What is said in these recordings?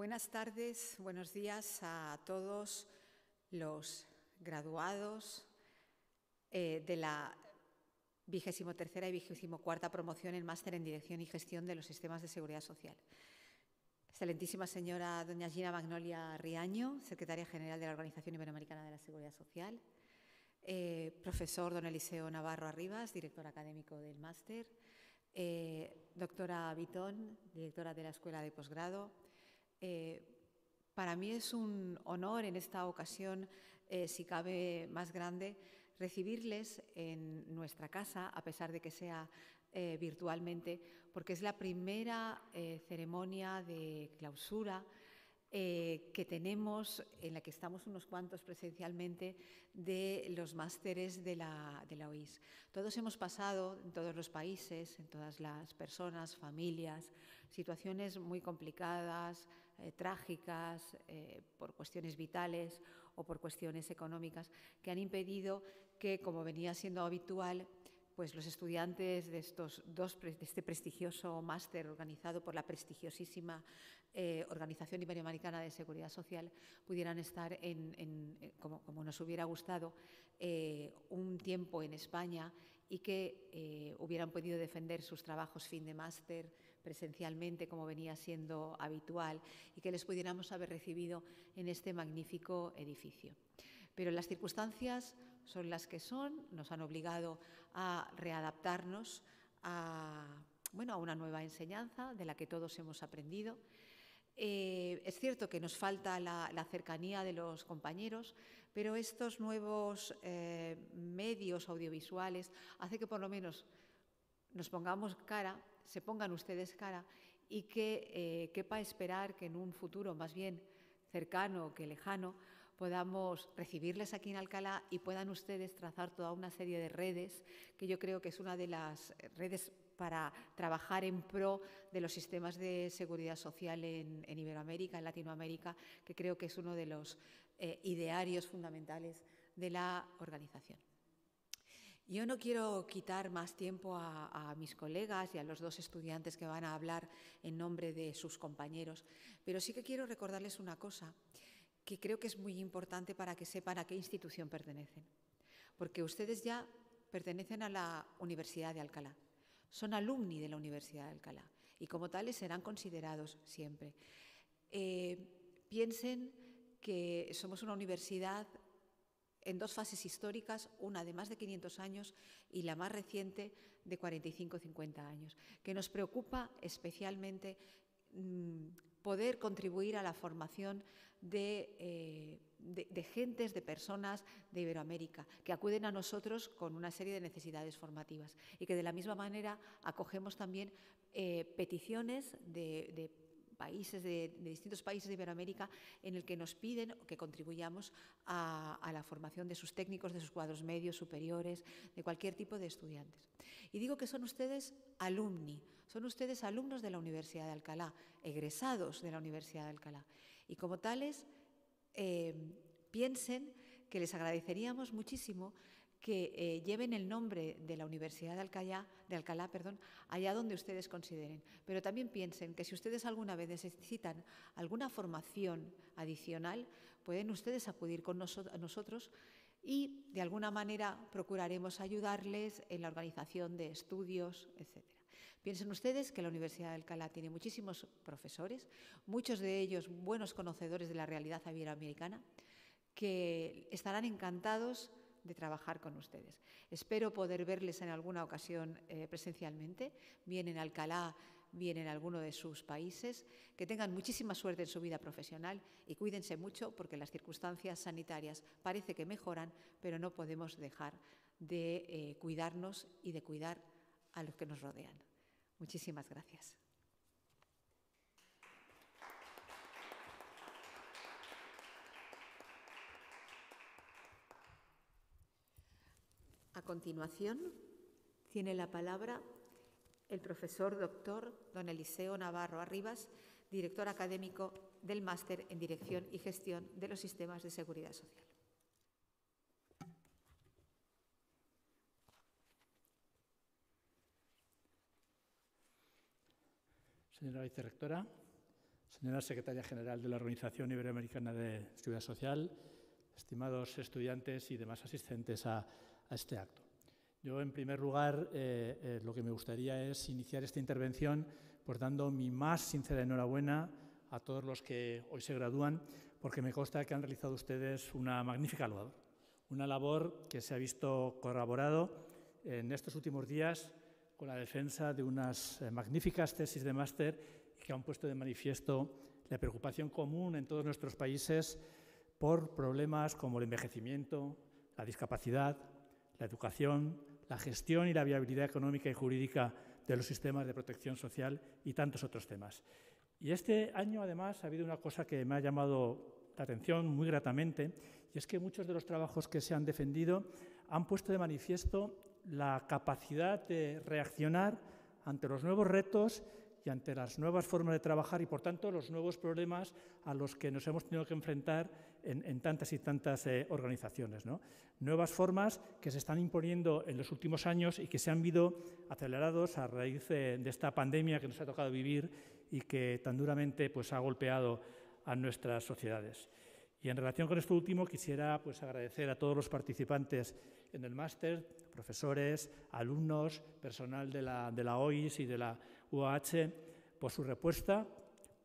Buenas tardes, buenos días a todos los graduados eh, de la vigésimo tercera y vigésimo cuarta promoción en máster en Dirección y Gestión de los Sistemas de Seguridad Social. Excelentísima señora doña Gina Magnolia Riaño, secretaria general de la Organización Iberoamericana de la Seguridad Social. Eh, profesor don Eliseo Navarro Arribas, director académico del máster. Eh, doctora Vitón, directora de la Escuela de Posgrado. Eh, para mí es un honor en esta ocasión, eh, si cabe más grande, recibirles en nuestra casa, a pesar de que sea eh, virtualmente, porque es la primera ceremonia de clausura que tenemos, en la que estamos unos cuantos presencialmente, de los másteres de la, de la OIS. Todos hemos pasado en todos los países, en todas las personas, familias, situaciones muy complicadas, eh, trágicas, eh, por cuestiones vitales o por cuestiones económicas, que han impedido que, como venía siendo habitual, pues los estudiantes de, estos dos, de este prestigioso máster organizado por la prestigiosísima eh, Organización Iberoamericana de Seguridad Social pudieran estar, en, como, nos hubiera gustado, un tiempo en España y que hubieran podido defender sus trabajos fin de máster, presencialmente como venía siendo habitual y que les pudiéramos haber recibido en este magnífico edificio. Pero las circunstancias son las que son, nos han obligado a readaptarnos a, bueno, a una nueva enseñanza de la que todos hemos aprendido. Eh, es cierto que nos falta la, cercanía de los compañeros, pero estos nuevos eh, medios audiovisuales hace que por lo menos nos pongamos cara se pongan ustedes cara y que eh, quepa esperar que en un futuro más bien cercano que lejano podamos recibirles aquí en Alcalá y puedan ustedes trazar toda una serie de redes que yo creo que es una de las redes para trabajar en pro de los sistemas de seguridad social en, Iberoamérica, en Latinoamérica, que creo que es uno de los eh, idearios fundamentales de la organización. Yo no quiero quitar más tiempo a, mis colegas y a los dos estudiantes que van a hablar en nombre de sus compañeros, pero sí que quiero recordarles una cosa que creo que es muy importante para que sepan a qué institución pertenecen. Porque ustedes ya pertenecen a la Universidad de Alcalá, son alumni de la Universidad de Alcalá y como tales serán considerados siempre. Eh, piensen que somos una universidad en dos fases históricas, una de más de 500 años y la más reciente de 45-50 años, que nos preocupa especialmente mm, poder contribuir a la formación eh, de, de, gentes, de personas de Iberoamérica, que acuden a nosotros con una serie de necesidades formativas y que de la misma manera acogemos también eh, peticiones de, países de, distintos países de Iberoamérica en el que nos piden que contribuyamos a, la formación de sus técnicos, de sus cuadros medios, superiores, de cualquier tipo de estudiantes. Y digo que son ustedes alumni, son ustedes alumnos de la Universidad de Alcalá, egresados de la Universidad de Alcalá. Y como tales, eh, piensen que les agradeceríamos muchísimo que eh, lleven el nombre de la Universidad de Alcalá, de Alcalá perdón, allá donde ustedes consideren. Pero también piensen que si ustedes alguna vez necesitan alguna formación adicional, pueden ustedes acudir con a nosotros y de alguna manera procuraremos ayudarles en la organización de estudios, etc. Piensen ustedes que la Universidad de Alcalá tiene muchísimos profesores, muchos de ellos buenos conocedores de la realidad iberoamericana, que estarán encantados de trabajar con ustedes. Espero poder verles en alguna ocasión eh, presencialmente, bien en Alcalá, bien en alguno de sus países, que tengan muchísima suerte en su vida profesional y cuídense mucho porque las circunstancias sanitarias parece que mejoran, pero no podemos dejar de eh, cuidarnos y de cuidar a los que nos rodean. Muchísimas gracias. A continuación, tiene la palabra el profesor doctor don Eliseo Navarro Arribas, director académico del Máster en Dirección y Gestión de los Sistemas de Seguridad Social. Señora vicerrectora, señora secretaria general de la Organización Iberoamericana de Seguridad Social, estimados estudiantes y demás asistentes a, este acto. Yo, en primer lugar, eh, eh, lo que me gustaría es iniciar esta intervención pues, dando mi más sincera enhorabuena a todos los que hoy se gradúan, porque me consta que han realizado ustedes una magnífica labor, una labor que se ha visto corroborado en estos últimos días con la defensa de unas eh, magníficas tesis de máster que han puesto de manifiesto la preocupación común en todos nuestros países por problemas como el envejecimiento, la discapacidad, la educación, la gestión y la viabilidad económica y jurídica de los sistemas de protección social y tantos otros temas. Y este año, además, ha habido una cosa que me ha llamado la atención muy gratamente, y es que muchos de los trabajos que se han defendido han puesto de manifiesto la capacidad de reaccionar ante los nuevos retos y ante las nuevas formas de trabajar y, por tanto, los nuevos problemas a los que nos hemos tenido que enfrentar en, tantas y tantas eh, organizaciones. Nuevas formas que se están imponiendo en los últimos años y que se han visto acelerados a raíz de, esta pandemia que nos ha tocado vivir y que tan duramente pues, ha golpeado a nuestras sociedades. Y en relación con esto último, quisiera pues, agradecer a todos los participantes en el máster, profesores, alumnos, personal de la, de la OIS y de la UAH, por su respuesta,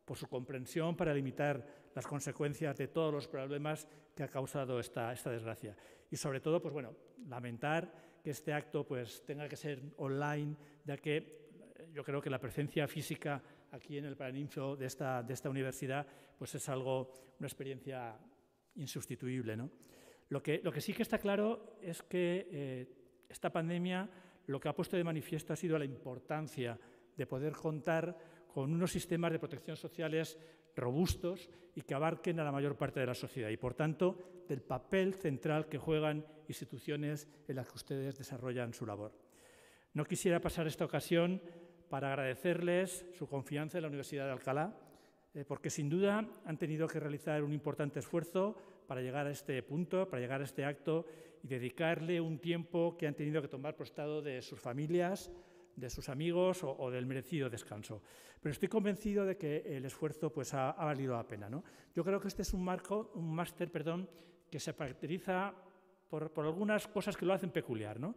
por su comprensión para limitar las consecuencias de todos los problemas que ha causado esta, esta desgracia. Y sobre todo, pues bueno, lamentar que este acto pues, tenga que ser online, ya que eh, yo creo que la presencia física aquí en el Paraninfo de esta, de esta universidad pues es algo, una experiencia insustituible. ¿no? Lo, que, lo que sí que está claro es que eh, esta pandemia lo que ha puesto de manifiesto ha sido la importancia de poder contar con unos sistemas de protección sociales robustos y que abarquen a la mayor parte de la sociedad y, por tanto, del papel central que juegan instituciones en las que ustedes desarrollan su labor. No quisiera pasar esta ocasión para agradecerles su confianza en la Universidad de Alcalá, eh, porque sin duda han tenido que realizar un importante esfuerzo para llegar a este punto, para llegar a este acto y dedicarle un tiempo que han tenido que tomar prestado de sus familias, de sus amigos o, del merecido descanso. Pero estoy convencido de que el esfuerzo pues, ha, valido la pena. ¿no? Yo creo que este es un marco, un máster, perdón, que se caracteriza por, por, algunas cosas que lo hacen peculiar. ¿no?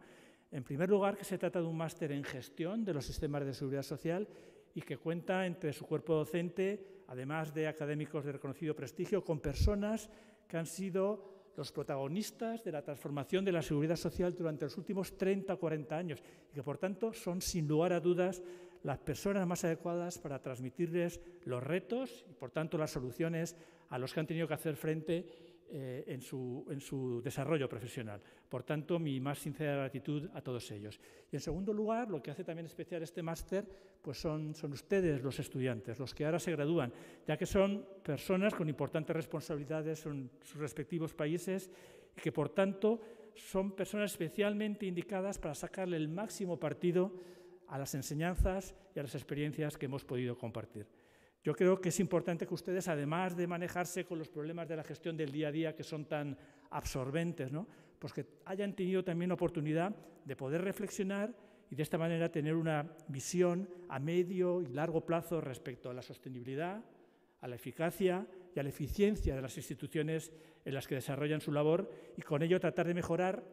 En primer lugar, que se trata de un máster en gestión de los sistemas de seguridad social y que cuenta entre su cuerpo docente, además de académicos de reconocido prestigio, con personas que han sido los protagonistas de la transformación de la seguridad social durante los últimos 30 o 40 años y que por tanto son sin lugar a dudas las personas más adecuadas para transmitirles los retos y por tanto las soluciones a los que han tenido que hacer frente eh, en, su, desarrollo profesional. Por tanto, mi más sincera gratitud a todos ellos. Y en segundo lugar, lo que hace también especial este máster pues son, son ustedes, los estudiantes, los que ahora se gradúan, ya que son personas con importantes responsabilidades en sus respectivos países y que, por tanto, son personas especialmente indicadas para sacarle el máximo partido a las enseñanzas y a las experiencias que hemos podido compartir. Yo creo que es importante que ustedes, además de manejarse con los problemas de la gestión del día a día que son tan absorbentes, ¿no? pues que hayan tenido también oportunidad de poder reflexionar y de esta manera tener una visión a medio y largo plazo respecto a la sostenibilidad, a la eficacia y a la eficiencia de las instituciones en las que desarrollan su labor y con ello tratar de mejorar,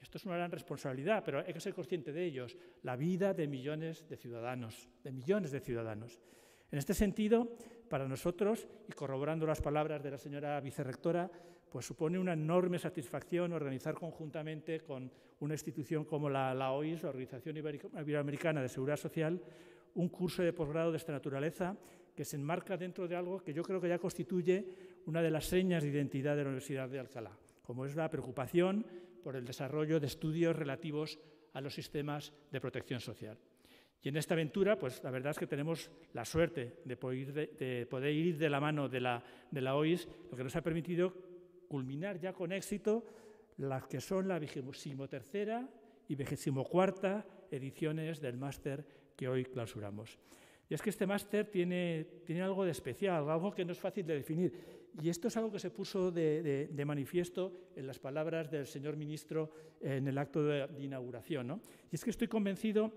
esto es una gran responsabilidad, pero hay que ser consciente de ellos, la vida de millones de ciudadanos, de millones de ciudadanos. En este sentido, para nosotros, y corroborando las palabras de la señora vicerrectora, pues supone una enorme satisfacción organizar conjuntamente con una institución como la, la OIS, la Organización Iberoamericana de Seguridad Social, un curso de posgrado de esta naturaleza que se enmarca dentro de algo que yo creo que ya constituye una de las señas de identidad de la Universidad de Alcalá, como es la preocupación por el desarrollo de estudios relativos a los sistemas de protección social. Y en esta aventura, pues la verdad es que tenemos la suerte de poder, ir de la mano de la, de OIS, lo que nos ha permitido culminar ya con éxito las que son la tercera y cuarta ediciones del máster que hoy clausuramos. Y es que este máster tiene, algo de especial, algo que no es fácil de definir. Y esto es algo que se puso de, manifiesto en las palabras del señor ministro en el acto de, inauguración. ¿no? Y es que estoy convencido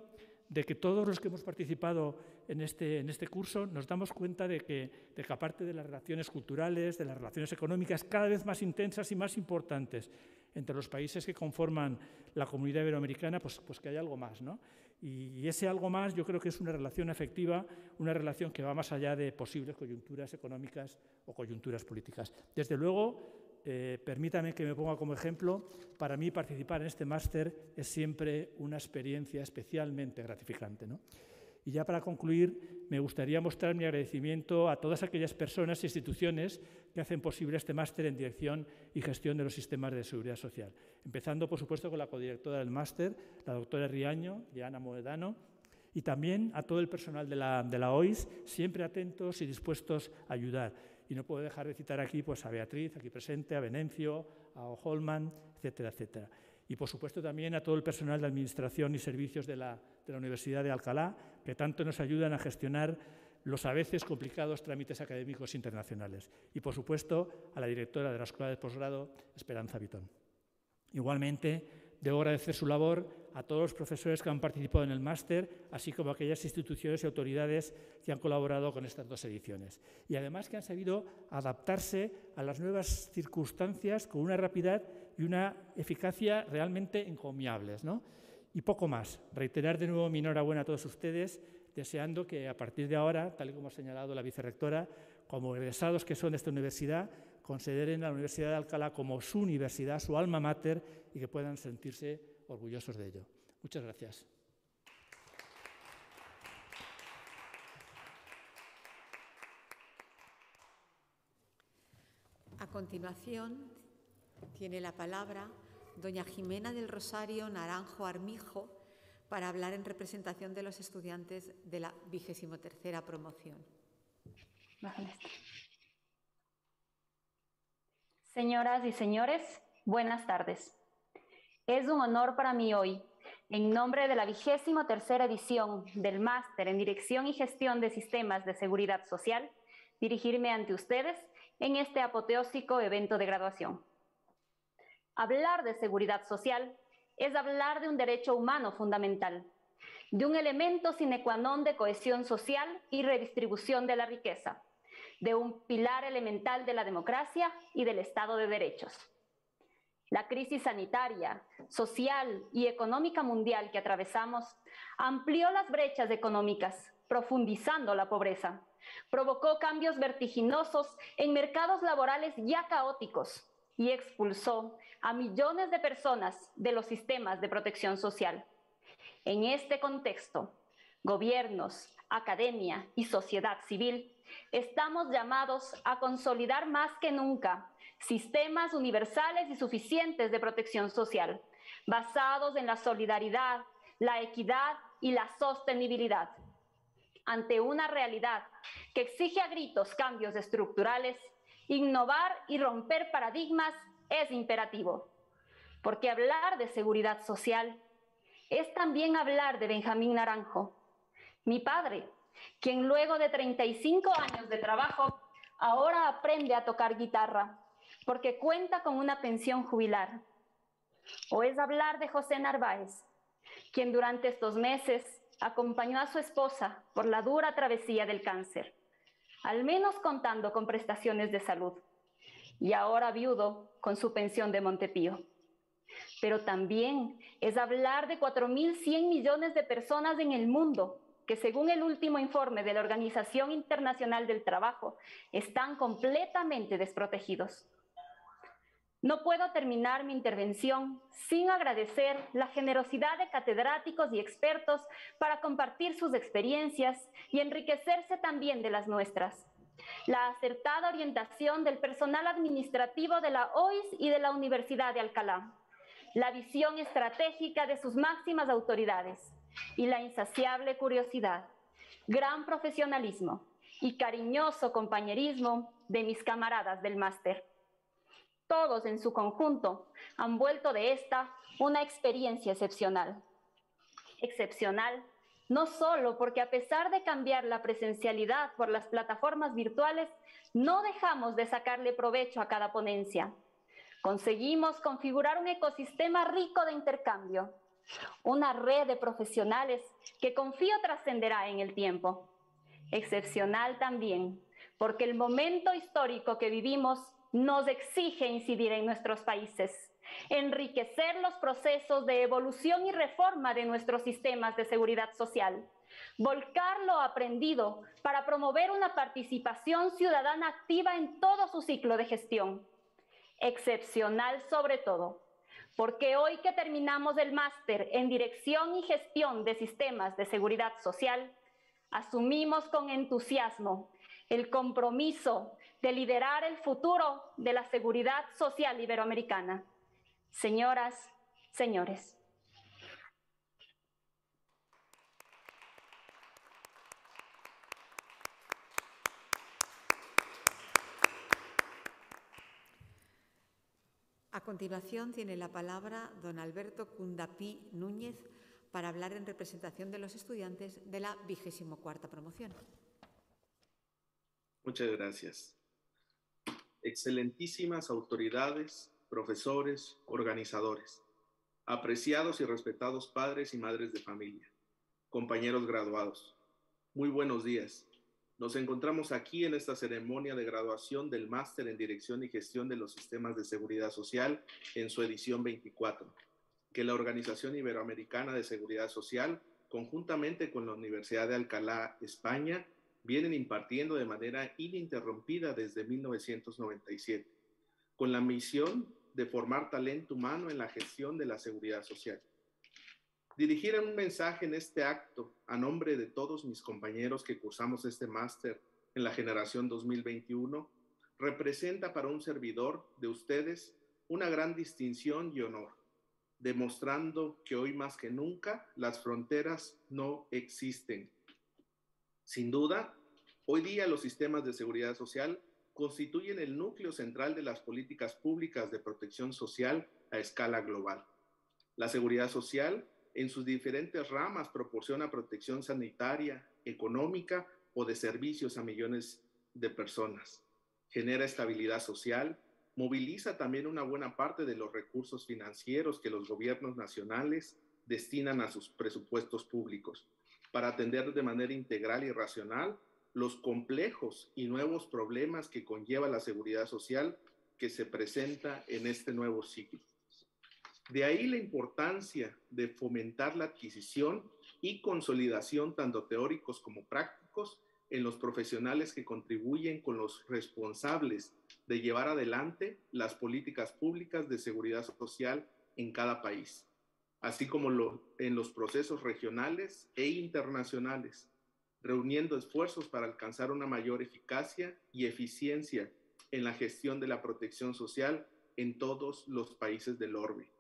de que todos los que hemos participado en este, en este curso nos damos cuenta de que, aparte de las relaciones culturales, de las relaciones económicas cada vez más intensas y más importantes entre los países que conforman la comunidad iberoamericana, pues, pues que hay algo más. ¿no? Y, y ese algo más yo creo que es una relación afectiva, una relación que va más allá de posibles coyunturas económicas o coyunturas políticas. Desde luego, eh, permítame que me ponga como ejemplo, para mí participar en este máster es siempre una experiencia especialmente gratificante. ¿no? Y ya para concluir, me gustaría mostrar mi agradecimiento a todas aquellas personas e instituciones que hacen posible este máster en dirección y gestión de los sistemas de seguridad social. Empezando, por supuesto, con la codirectora del máster, la doctora Riaño, Diana Moedano, y también a todo el personal de la, de la OIS, siempre atentos y dispuestos a ayudar y no puedo dejar de citar aquí pues, a Beatriz, aquí presente, a Venencio, a Holman, etcétera, etcétera. Y, por supuesto, también a todo el personal de Administración y Servicios de la, Universidad de Alcalá, que tanto nos ayudan a gestionar los a veces complicados trámites académicos internacionales. Y, por supuesto, a la directora de la Escuela de Posgrado, Esperanza Vitón. Igualmente, Debo agradecer su labor a todos los profesores que han participado en el máster, así como a aquellas instituciones y autoridades que han colaborado con estas dos ediciones. Y además que han sabido adaptarse a las nuevas circunstancias con una rapidez y una eficacia realmente encomiables. ¿no? Y poco más. Reiterar de nuevo mi enhorabuena a todos ustedes, deseando que a partir de ahora, tal y como ha señalado la vicerrectora, como egresados que son de esta universidad, consideren a la Universidad de Alcalá como su universidad, su alma mater, y que puedan sentirse orgullosos de ello. Muchas gracias. A continuación, tiene la palabra doña Jimena del Rosario Naranjo Armijo para hablar en representación de los estudiantes de la vigésimo tercera promoción. Señoras y señores, buenas tardes. Es un honor para mí hoy, en nombre de la vigésimo tercera edición del Máster en Dirección y Gestión de Sistemas de Seguridad Social, dirigirme ante ustedes en este apoteósico evento de graduación. Hablar de seguridad social es hablar de un derecho humano fundamental, de un elemento sine qua non de cohesión social y redistribución de la riqueza de un pilar elemental de la democracia y del Estado de Derechos. La crisis sanitaria, social y económica mundial que atravesamos amplió las brechas económicas, profundizando la pobreza. Provocó cambios vertiginosos en mercados laborales ya caóticos y expulsó a millones de personas de los sistemas de protección social. En este contexto, gobiernos, academia y sociedad civil. Estamos llamados a consolidar más que nunca sistemas universales y suficientes de protección social, basados en la solidaridad, la equidad y la sostenibilidad. Ante una realidad que exige a gritos cambios estructurales, innovar y romper paradigmas es imperativo, porque hablar de seguridad social es también hablar de Benjamín Naranjo, mi padre, quien luego de 35 años de trabajo ahora aprende a tocar guitarra porque cuenta con una pensión jubilar. O es hablar de José Narváez, quien durante estos meses acompañó a su esposa por la dura travesía del cáncer, al menos contando con prestaciones de salud, y ahora viudo con su pensión de Montepío. Pero también es hablar de 4.100 millones de personas en el mundo que según el último informe de la Organización Internacional del Trabajo, están completamente desprotegidos. No puedo terminar mi intervención sin agradecer la generosidad de catedráticos y expertos para compartir sus experiencias y enriquecerse también de las nuestras. La acertada orientación del personal administrativo de la OIS y de la Universidad de Alcalá. La visión estratégica de sus máximas autoridades y la insaciable curiosidad, gran profesionalismo y cariñoso compañerismo de mis camaradas del máster. Todos en su conjunto han vuelto de esta una experiencia excepcional. Excepcional no solo porque a pesar de cambiar la presencialidad por las plataformas virtuales, no dejamos de sacarle provecho a cada ponencia. Conseguimos configurar un ecosistema rico de intercambio, una red de profesionales que confío trascenderá en el tiempo. Excepcional también, porque el momento histórico que vivimos nos exige incidir en nuestros países, enriquecer los procesos de evolución y reforma de nuestros sistemas de seguridad social, volcar lo aprendido para promover una participación ciudadana activa en todo su ciclo de gestión. Excepcional sobre todo, porque hoy que terminamos el máster en Dirección y Gestión de Sistemas de Seguridad Social, asumimos con entusiasmo el compromiso de liderar el futuro de la seguridad social iberoamericana. Señoras, señores. A continuación tiene la palabra don Alberto Cundapí Núñez para hablar en representación de los estudiantes de la vigésimo cuarta promoción. Muchas gracias. Excelentísimas autoridades, profesores, organizadores, apreciados y respetados padres y madres de familia, compañeros graduados, muy buenos días. Nos encontramos aquí en esta ceremonia de graduación del Máster en Dirección y Gestión de los Sistemas de Seguridad Social en su edición 24, que la Organización Iberoamericana de Seguridad Social, conjuntamente con la Universidad de Alcalá, España, vienen impartiendo de manera ininterrumpida desde 1997, con la misión de formar talento humano en la gestión de la seguridad social. Dirigir un mensaje en este acto a nombre de todos mis compañeros que cursamos este máster en la generación 2021 representa para un servidor de ustedes una gran distinción y honor, demostrando que hoy más que nunca las fronteras no existen. Sin duda, hoy día los sistemas de seguridad social constituyen el núcleo central de las políticas públicas de protección social a escala global. La seguridad social en sus diferentes ramas proporciona protección sanitaria, económica o de servicios a millones de personas. Genera estabilidad social, moviliza también una buena parte de los recursos financieros que los gobiernos nacionales destinan a sus presupuestos públicos para atender de manera integral y racional los complejos y nuevos problemas que conlleva la seguridad social que se presenta en este nuevo ciclo. De ahí la importancia de fomentar la adquisición y consolidación tanto teóricos como prácticos en los profesionales que contribuyen con los responsables de llevar adelante las políticas públicas de seguridad social en cada país, así como en los procesos regionales e internacionales, reuniendo esfuerzos para alcanzar una mayor eficacia y eficiencia en la gestión de la protección social en todos los países del orbe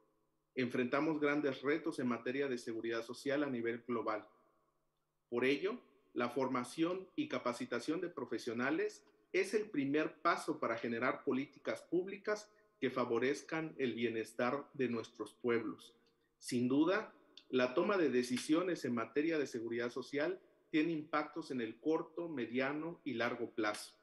enfrentamos grandes retos en materia de seguridad social a nivel global. Por ello, la formación y capacitación de profesionales es el primer paso para generar políticas públicas que favorezcan el bienestar de nuestros pueblos. Sin duda, la toma de decisiones en materia de seguridad social tiene impactos en el corto, mediano y largo plazo.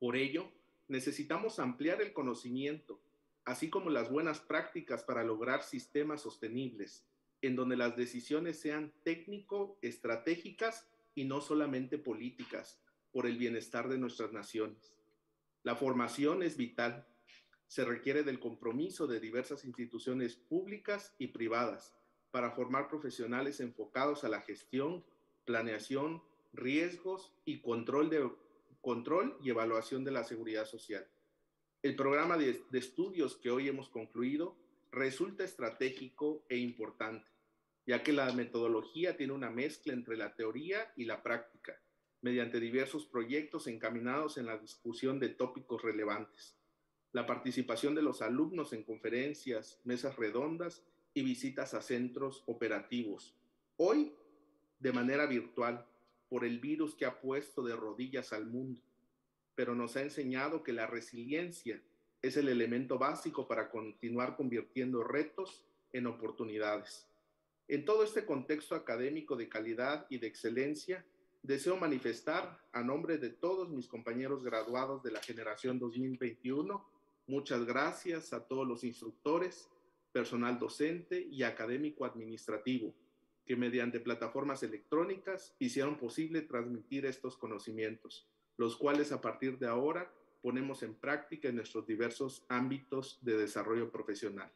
Por ello, necesitamos ampliar el conocimiento, así como las buenas prácticas para lograr sistemas sostenibles, en donde las decisiones sean técnico-estratégicas y no solamente políticas, por el bienestar de nuestras naciones. La formación es vital. Se requiere del compromiso de diversas instituciones públicas y privadas para formar profesionales enfocados a la gestión, planeación, riesgos y control, de, control y evaluación de la seguridad social. El programa de, estudios que hoy hemos concluido resulta estratégico e importante, ya que la metodología tiene una mezcla entre la teoría y la práctica, mediante diversos proyectos encaminados en la discusión de tópicos relevantes, la participación de los alumnos en conferencias, mesas redondas y visitas a centros operativos, hoy de manera virtual, por el virus que ha puesto de rodillas al mundo pero nos ha enseñado que la resiliencia es el elemento básico para continuar convirtiendo retos en oportunidades. En todo este contexto académico de calidad y de excelencia, deseo manifestar a nombre de todos mis compañeros graduados de la generación 2021, muchas gracias a todos los instructores, personal docente y académico administrativo, que mediante plataformas electrónicas hicieron posible transmitir estos conocimientos, los cuales a partir de ahora ponemos en práctica en nuestros diversos ámbitos de desarrollo profesional.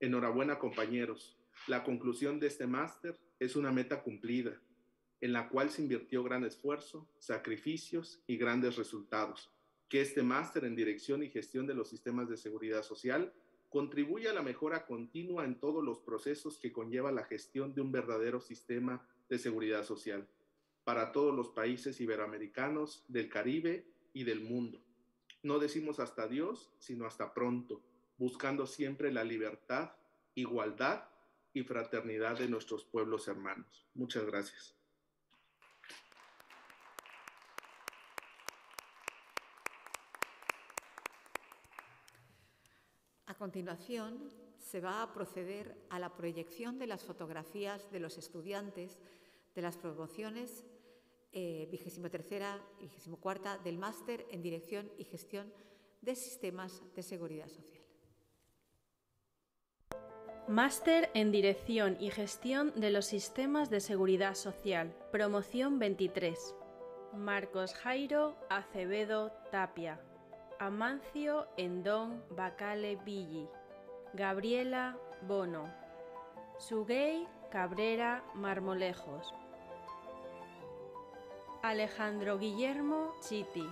Enhorabuena compañeros, la conclusión de este máster es una meta cumplida, en la cual se invirtió gran esfuerzo, sacrificios y grandes resultados. Que este máster en dirección y gestión de los sistemas de seguridad social contribuye a la mejora continua en todos los procesos que conlleva la gestión de un verdadero sistema de seguridad social para todos los países iberoamericanos del Caribe y del mundo. No decimos hasta Dios, sino hasta pronto, buscando siempre la libertad, igualdad y fraternidad de nuestros pueblos hermanos. Muchas gracias. A continuación, se va a proceder a la proyección de las fotografías de los estudiantes de las promociones eh, 23 y 24 del Máster en Dirección y Gestión de Sistemas de Seguridad Social. Máster en Dirección y Gestión de los Sistemas de Seguridad Social, Promoción 23. Marcos Jairo Acevedo Tapia. Amancio Endón Bacale Villi. Gabriela Bono. Suguey Cabrera Marmolejos. Alejandro Guillermo Chiti.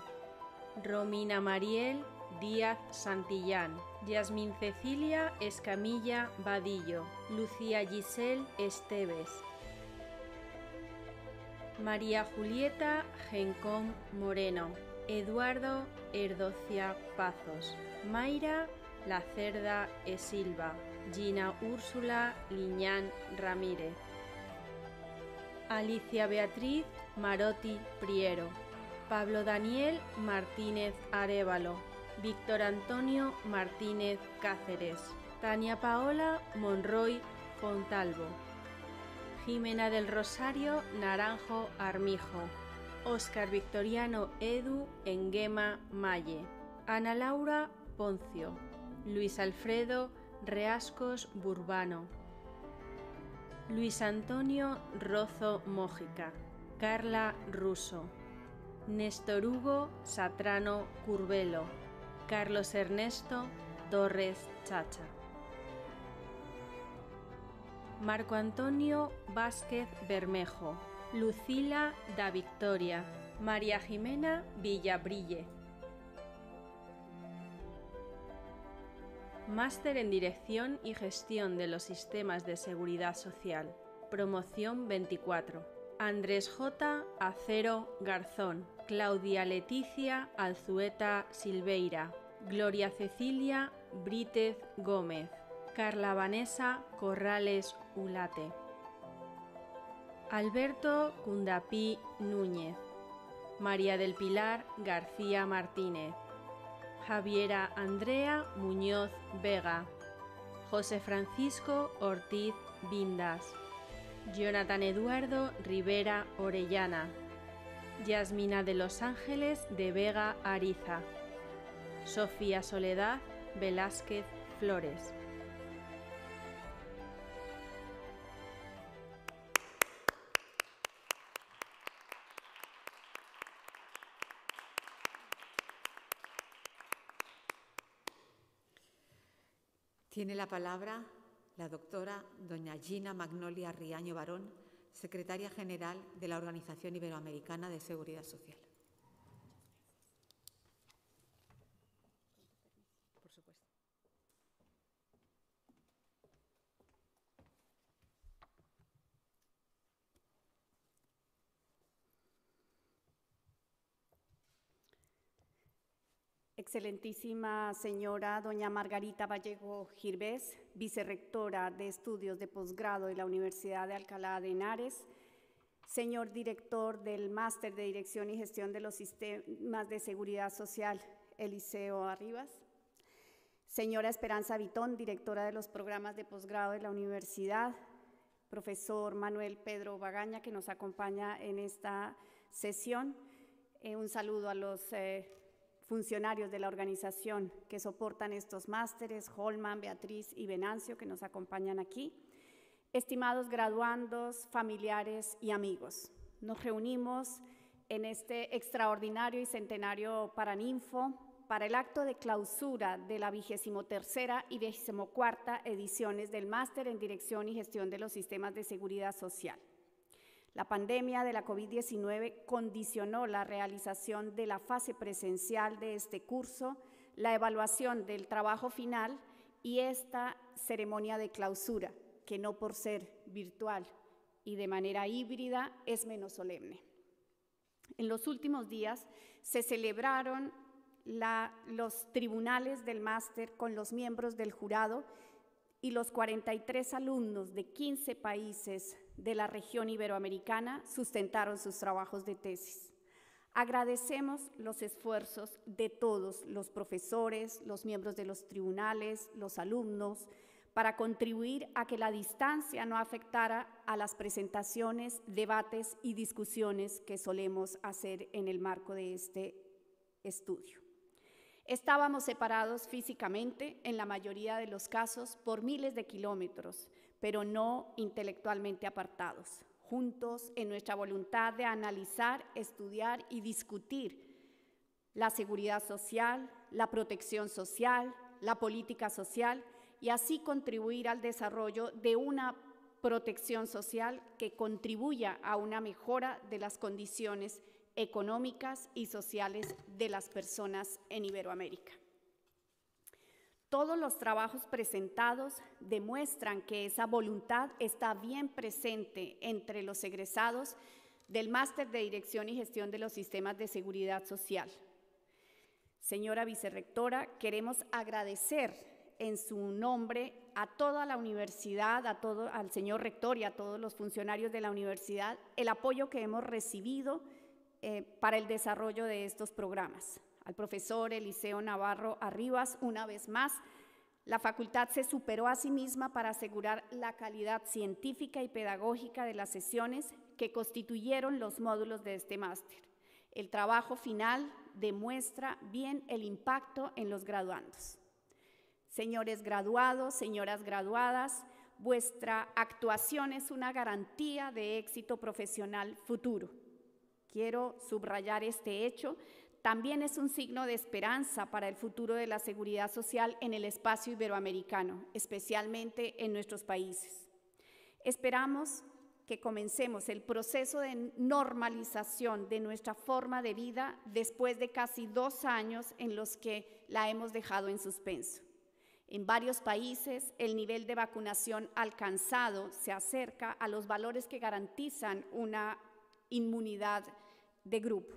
Romina Mariel Díaz Santillán. Yasmín Cecilia Escamilla Vadillo, Lucía Giselle Esteves, María Julieta Gencón Moreno, Eduardo Erdocia Pazos, Mayra La Cerda E. Silva, Gina Úrsula Liñán Ramírez, Alicia Beatriz Marotti Priero, Pablo Daniel Martínez Arevalo, Víctor Antonio Martínez Cáceres, Tania Paola Monroy Fontalvo, Jimena del Rosario Naranjo Armijo, Óscar Victoriano Edu Enguema Malle, Ana Laura Poncio, Luis Alfredo Reascos Burbano, Luis Antonio Rozo Mójica, Carla Russo, Néstor Hugo Satrano Curvelo, Carlos Ernesto Torres Chacha. Marco Antonio Vázquez Bermejo, Lucila da Victoria, María Jimena Villabrille. Máster en Dirección y Gestión de los Sistemas de Seguridad Social, Promoción 24. Andrés J. Acero Garzón, Claudia Leticia Alzueta Silveira, Gloria Cecilia Brítez Gómez, Carla Vanessa Corrales Ulate, Alberto Cundapí Núñez, María del Pilar García Martínez, Javiera Andrea Muñoz Vega, José Francisco Ortiz Vindas, Jonathan Eduardo Rivera Orellana, Yasmina de Los Ángeles de Vega Ariza, Sofía Soledad Velázquez Flores. Tiene la palabra la doctora doña Gina Magnolia Riaño Barón, secretaria general de la Organización Iberoamericana de Seguridad Social. Por supuesto. Excelentísima señora doña Margarita Vallejo Girbés, vicerrectora de Estudios de Posgrado de la Universidad de Alcalá de Henares, señor director del Máster de Dirección y Gestión de los Sistemas de Seguridad Social, Eliseo Arribas, señora Esperanza Vitón, directora de los programas de posgrado de la universidad, profesor Manuel Pedro Bagaña, que nos acompaña en esta sesión. Eh, un saludo a los eh, funcionarios de la organización que soportan estos másteres, Holman, Beatriz y Venancio, que nos acompañan aquí, estimados graduandos, familiares y amigos. Nos reunimos en este extraordinario y centenario Paraninfo para el acto de clausura de la vigésimo tercera y vigésimo cuarta ediciones del Máster en Dirección y Gestión de los Sistemas de Seguridad Social. La pandemia de la COVID-19 condicionó la realización de la fase presencial de este curso, la evaluación del trabajo final y esta ceremonia de clausura, que no por ser virtual y de manera híbrida es menos solemne. En los últimos días se celebraron los tribunales del máster con los miembros del jurado y los 43 alumnos de 15 países de la región iberoamericana sustentaron sus trabajos de tesis. Agradecemos los esfuerzos de todos los profesores, los miembros de los tribunales, los alumnos, para contribuir a que la distancia no afectara a las presentaciones, debates y discusiones que solemos hacer en el marco de este estudio. Estábamos separados físicamente, en la mayoría de los casos, por miles de kilómetros, pero no intelectualmente apartados, juntos en nuestra voluntad de analizar, estudiar y discutir la seguridad social, la protección social, la política social y así contribuir al desarrollo de una protección social que contribuya a una mejora de las condiciones económicas y sociales de las personas en Iberoamérica. Todos los trabajos presentados demuestran que esa voluntad está bien presente entre los egresados del Máster de Dirección y Gestión de los Sistemas de Seguridad Social. Señora Vicerrectora, queremos agradecer en su nombre a toda la universidad, a todo, al señor rector y a todos los funcionarios de la universidad el apoyo que hemos recibido eh, para el desarrollo de estos programas. Al profesor Eliseo Navarro Arribas, una vez más, la facultad se superó a sí misma para asegurar la calidad científica y pedagógica de las sesiones que constituyeron los módulos de este máster. El trabajo final demuestra bien el impacto en los graduandos. Señores graduados, señoras graduadas, vuestra actuación es una garantía de éxito profesional futuro. Quiero subrayar este hecho. También es un signo de esperanza para el futuro de la seguridad social en el espacio iberoamericano, especialmente en nuestros países. Esperamos que comencemos el proceso de normalización de nuestra forma de vida después de casi dos años en los que la hemos dejado en suspenso. En varios países, el nivel de vacunación alcanzado se acerca a los valores que garantizan una inmunidad de grupo.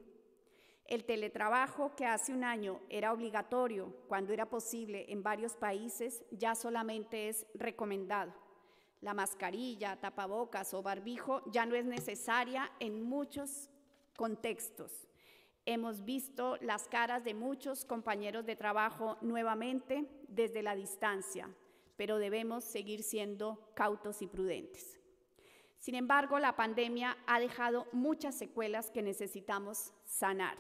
El teletrabajo, que hace un año era obligatorio cuando era posible en varios países, ya solamente es recomendado. La mascarilla, tapabocas o barbijo ya no es necesaria en muchos contextos. Hemos visto las caras de muchos compañeros de trabajo nuevamente desde la distancia, pero debemos seguir siendo cautos y prudentes. Sin embargo, la pandemia ha dejado muchas secuelas que necesitamos sanar.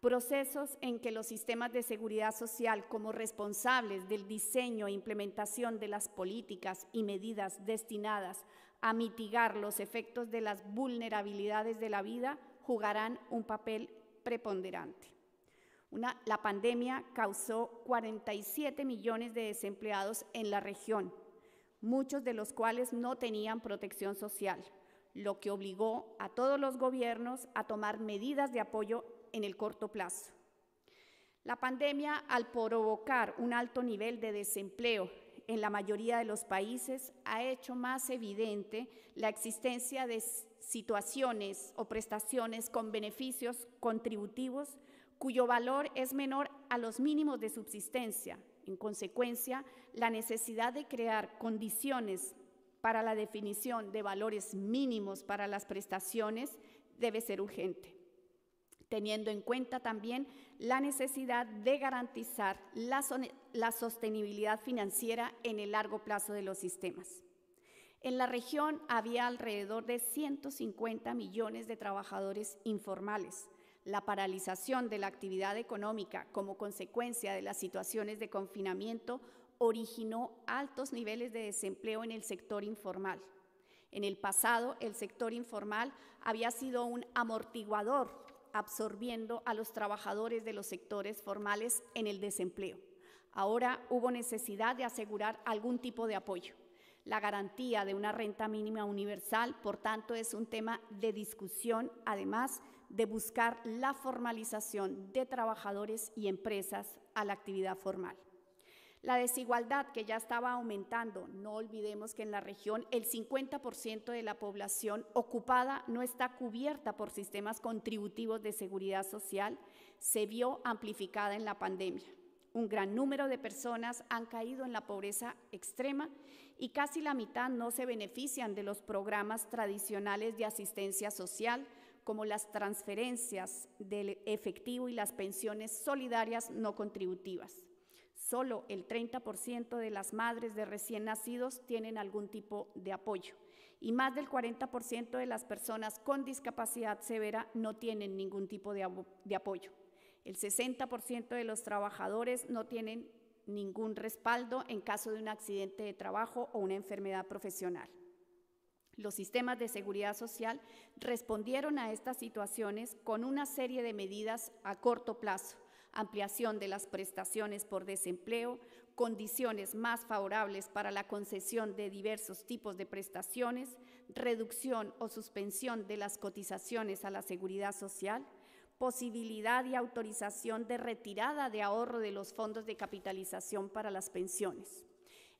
Procesos en que los sistemas de seguridad social como responsables del diseño e implementación de las políticas y medidas destinadas a mitigar los efectos de las vulnerabilidades de la vida jugarán un papel preponderante. la pandemia causó 47 millones de desempleados en la región, muchos de los cuales no tenían protección social, lo que obligó a todos los gobiernos a tomar medidas de apoyo en el corto plazo. La pandemia, al provocar un alto nivel de desempleo en la mayoría de los países, ha hecho más evidente la existencia de situaciones o prestaciones con beneficios contributivos cuyo valor es menor a los mínimos de subsistencia, en consecuencia, la necesidad de crear condiciones para la definición de valores mínimos para las prestaciones debe ser urgente, teniendo en cuenta también la necesidad de garantizar la, sostenibilidad financiera en el largo plazo de los sistemas. En la región había alrededor de 150 millones de trabajadores informales, La paralización de la actividad económica como consecuencia de las situaciones de confinamiento originó altos niveles de desempleo en el sector informal. En el pasado, el sector informal había sido un amortiguador, absorbiendo a los trabajadores de los sectores formales en el desempleo. Ahora hubo necesidad de asegurar algún tipo de apoyo. La garantía de una renta mínima universal, por tanto, es un tema de discusión, además de buscar la formalización de trabajadores y empresas a la actividad formal. La desigualdad que ya estaba aumentando, no olvidemos que en la región el 50% de la población ocupada no está cubierta por sistemas contributivos de seguridad social, se vio amplificada en la pandemia. Un gran número de personas han caído en la pobreza extrema y casi la mitad no se benefician de los programas tradicionales de asistencia social, como las transferencias del efectivo y las pensiones solidarias no contributivas. Solo el 30% de las madres de recién nacidos tienen algún tipo de apoyo y más del 40% de las personas con discapacidad severa no tienen ningún tipo de, de apoyo. El 60% de los trabajadores no tienen ningún respaldo en caso de un accidente de trabajo o una enfermedad profesional. Los sistemas de seguridad social respondieron a estas situaciones con una serie de medidas a corto plazo, ampliación de las prestaciones por desempleo, condiciones más favorables para la concesión de diversos tipos de prestaciones, reducción o suspensión de las cotizaciones a la seguridad social, posibilidad y autorización de retirada de ahorro de los fondos de capitalización para las pensiones.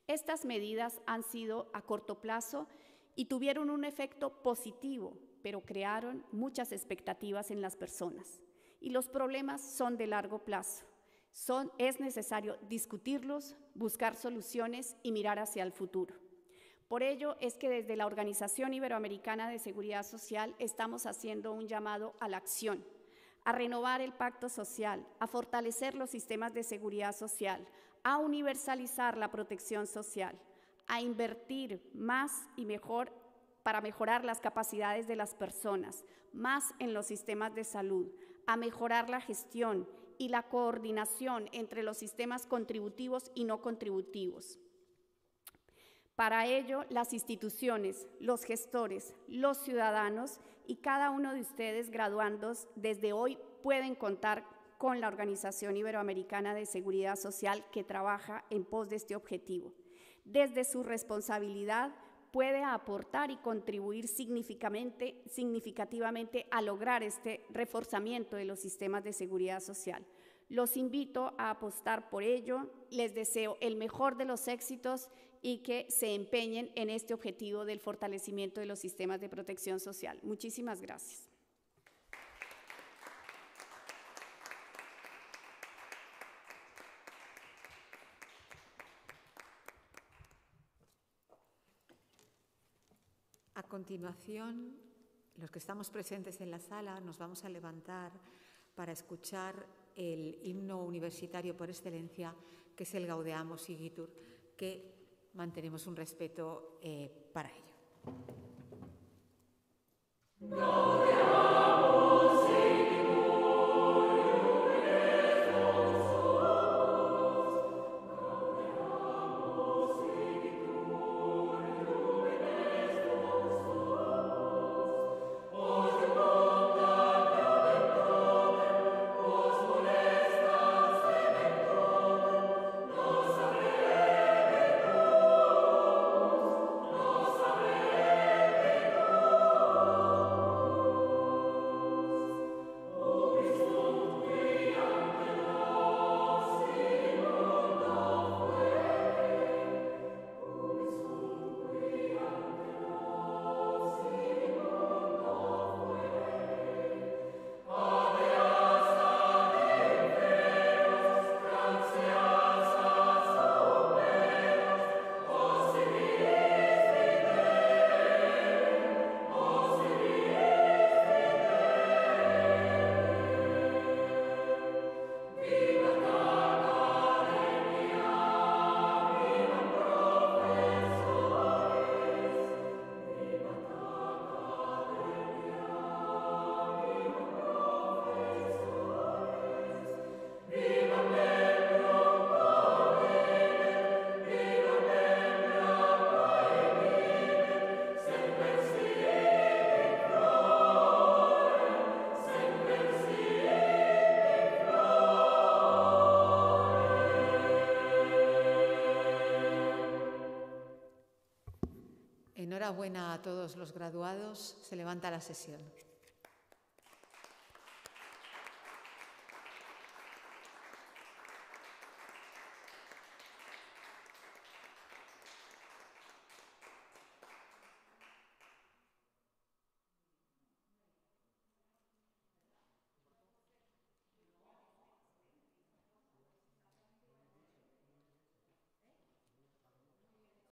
Estas medidas han sido a corto plazo y tuvieron un efecto positivo, pero crearon muchas expectativas en las personas. Y los problemas son de largo plazo. Son, es necesario discutirlos, buscar soluciones y mirar hacia el futuro. Por ello es que desde la Organización Iberoamericana de Seguridad Social estamos haciendo un llamado a la acción, a renovar el pacto social, a fortalecer los sistemas de seguridad social, a universalizar la protección social, a invertir más y mejor para mejorar las capacidades de las personas, más en los sistemas de salud, a mejorar la gestión y la coordinación entre los sistemas contributivos y no contributivos. Para ello, las instituciones, los gestores, los ciudadanos y cada uno de ustedes graduandos desde hoy pueden contar con la Organización Iberoamericana de Seguridad Social que trabaja en pos de este objetivo desde su responsabilidad puede aportar y contribuir significativamente a lograr este reforzamiento de los sistemas de seguridad social. Los invito a apostar por ello, les deseo el mejor de los éxitos y que se empeñen en este objetivo del fortalecimiento de los sistemas de protección social. Muchísimas gracias. Continuación, los que estamos presentes en la sala nos vamos a levantar para escuchar el himno universitario por excelencia, que es el Gaudeamos Igitur, que mantenemos un respeto eh, para ello. Enhorabuena a todos los graduados. Se levanta la sesión.